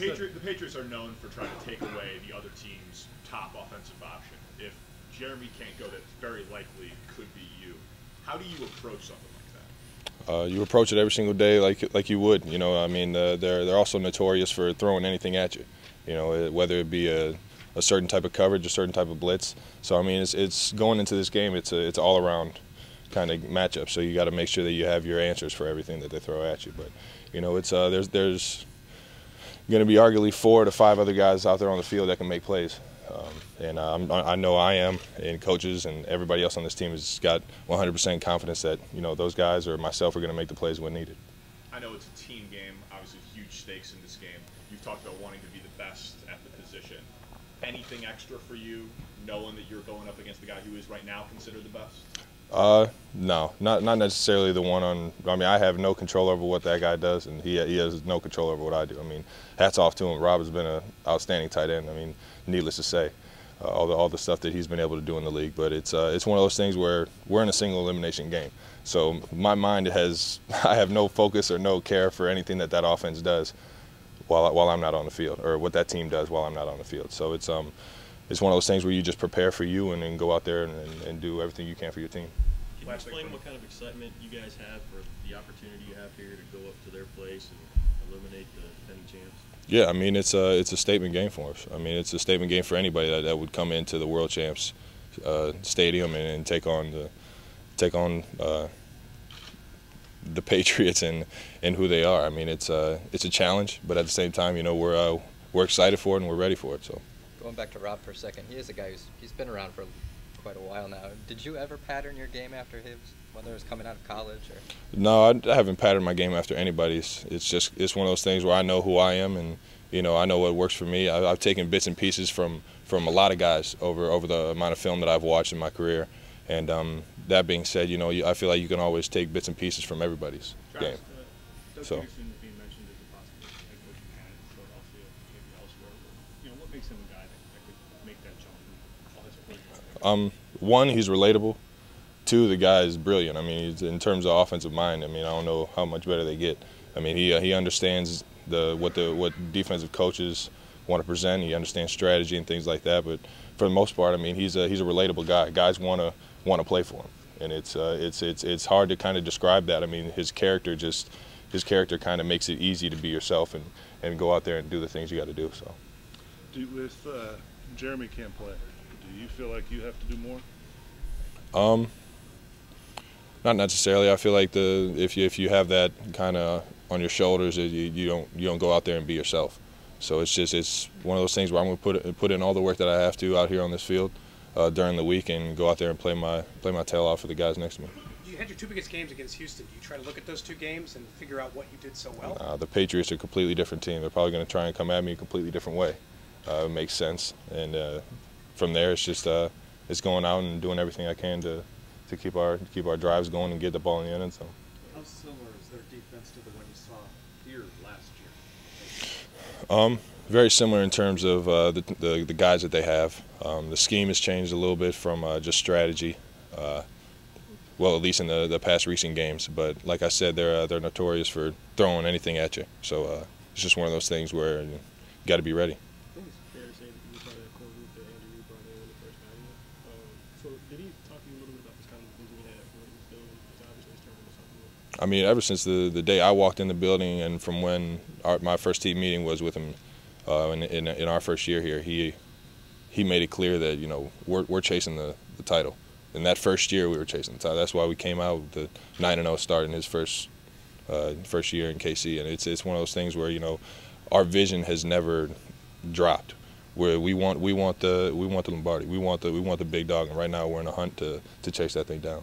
Patriot, the Patriots are known for trying to take away the other team's top offensive option. If Jeremy can't go, that very likely could be you. How do you approach something like that? Uh, you approach it every single day like like you would. You know, I mean, uh, they're they're also notorious for throwing anything at you. You know, whether it be a, a certain type of coverage, a certain type of blitz. So I mean, it's it's going into this game. It's a it's all around kind of matchup. So you got to make sure that you have your answers for everything that they throw at you. But you know, it's uh, there's there's going to be arguably four to five other guys out there on the field that can make plays. Um, and uh, i know I am, and coaches and everybody else on this team has got 100% confidence that you know those guys or myself are going to make the plays when needed. I know it's a team game, obviously huge stakes in this game. You've talked about wanting to be the best at the position. Anything extra for you, knowing that you're going up against the guy who is right now considered the best? Uh, no, not not necessarily the one on. I mean, I have no control over what that guy does, and he he has no control over what I do. I mean, hats off to him. Rob has been an outstanding tight end. I mean, needless to say, uh, all the all the stuff that he's been able to do in the league. But it's uh, it's one of those things where we're in a single elimination game. So my mind has I have no focus or no care for anything that that offense does while while I'm not on the field, or what that team does while I'm not on the field. So it's um it's one of those things where you just prepare for you and then go out there and, and, and do everything you can for your team. Can you explain what kind of excitement you guys have for the opportunity you have here to go up to their place and eliminate the defending champs? Yeah, I mean it's a it's a statement game for us. I mean it's a statement game for anybody that, that would come into the World Champs uh, stadium and, and, take on the take on uh, the Patriots and, and who they are. I mean it's a it's a challenge, but at the same time, you know we're uh, we're excited for it and we're ready for it. So going back to Rob for a second, he is a guy who's he's been around for quite a while now. Did you ever pattern your game after his, whether it was coming out of college or? No, I, I haven't patterned my game after anybody's. It's just it's one of those things where I know who I am and you know I know what works for me. I, have taken bits and pieces from from a lot of guys over over the amount of film that I've watched in my career. And um, that being said, you know I feel like you can always take bits and pieces from everybody's game. Uh, so. Um, one, he's relatable. Two, the guy is brilliant. I mean, in terms of offensive mind, I mean, I don't know how much better they get. I mean, he uh, he understands the what the what defensive coaches want to present. He understands strategy and things like that. But for the most part, I mean, he's a he's a relatable guy. Guys want to want to play for him, and it's uh, it's it's it's hard to kind of describe that. I mean, his character just his character kind of makes it easy to be yourself and and go out there and do the things you got to do. So, do, if uh, Jeremy can't play, do you feel like you have to do more? Um, not necessarily. I feel like the if you if you have that kind of on your shoulders, you, you don't you don't go out there and be yourself. So it's just it's one of those things where I'm going to put put in all the work that I have to out here on this field uh, during the week and go out there and play my play my tail off for the guys next to me. You had your two biggest games against Houston. Do you try to look at those two games and figure out what you did so well? Uh, the Patriots are a completely different team. They're probably going to try and come at me a completely different way. Uh, makes sense, and uh, from there, it's just uh, it's going out and doing everything I can to to keep our keep our drives going and get the ball in the end zone. How similar is their defense to the one you saw here last year? Um, very similar in terms of uh, the, the, the guys that they have. Um, the scheme has changed a little bit from uh, just strategy. Uh, well, at least in the, the past recent games. But like I said, they're uh, they're notorious for throwing anything at you. So uh, it's just one of those things where you got to be ready. I did he talk to you a little bit about his kind of going ahead for it so the guys is certain of us. I mean, ever since the, the day I walked in the building and from when our, my first team meeting was with him uh, in, in, in, our first year here, he he made it clear that, you know, we're, we're chasing the, the title. In that first year, we were chasing the title. That's why we came out with the 9-0 start in his first uh, first year in KC. And it's, it's one of those things where, you know, our vision has never dropped. Where we want we want the we want the Lombardi, we want the we want the big dog, and right now we're in a hunt to to chase that thing down.